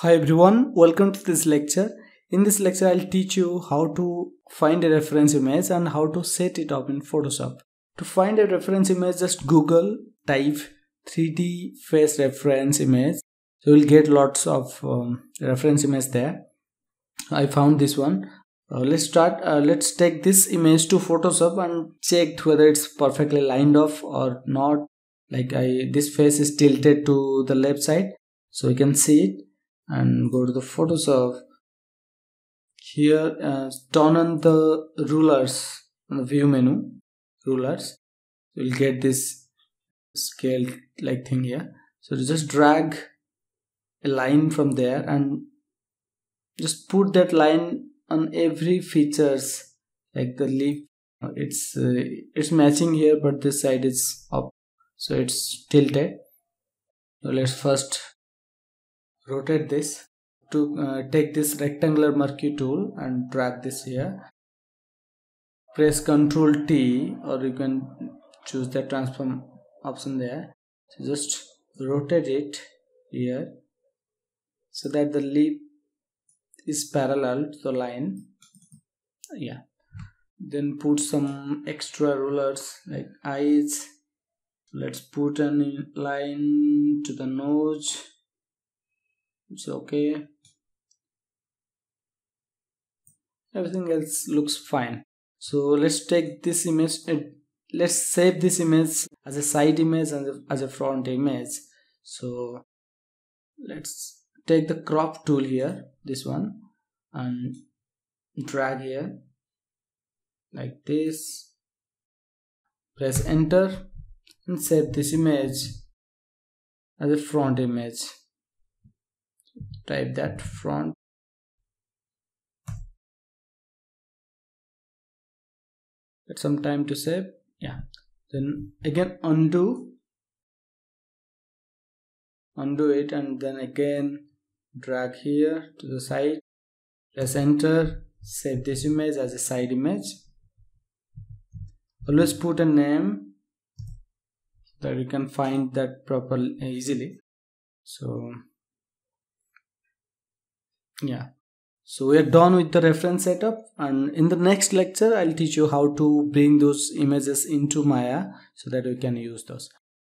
Hi everyone, welcome to this lecture. In this lecture, I'll teach you how to find a reference image and how to set it up in Photoshop. To find a reference image, just Google type 3D face reference image. So you'll get lots of um, reference image there. I found this one. Uh, let's start. Uh, let's take this image to Photoshop and check whether it's perfectly lined off or not. Like I, this face is tilted to the left side, so you can see it and go to the Photoshop here uh, turn on the rulers on the view menu rulers. You'll get this scale like thing here. So just drag a line from there and just put that line on every features like the leaf. It's uh, it's matching here but this side is up. So it's tilted. So let's first rotate this to uh, take this rectangular marquee tool and drag this here. Press ctrl t or you can choose the transform option there. So just rotate it here so that the leaf is parallel to the line. Yeah. Then put some extra rulers like eyes. Let's put a line to the nose it's okay. Everything else looks fine. So let's take this image uh, let's save this image as a side image and as a front image. So let's take the crop tool here this one and drag here like this. Press enter and save this image as a front image type that front. Get some time to save. Yeah. Then again undo. Undo it and then again drag here to the side. Press enter. Save this image as a side image. Always put a name that you can find that properly easily. So yeah. So we are done with the reference setup and in the next lecture i'll teach you how to bring those images into maya so that we can use those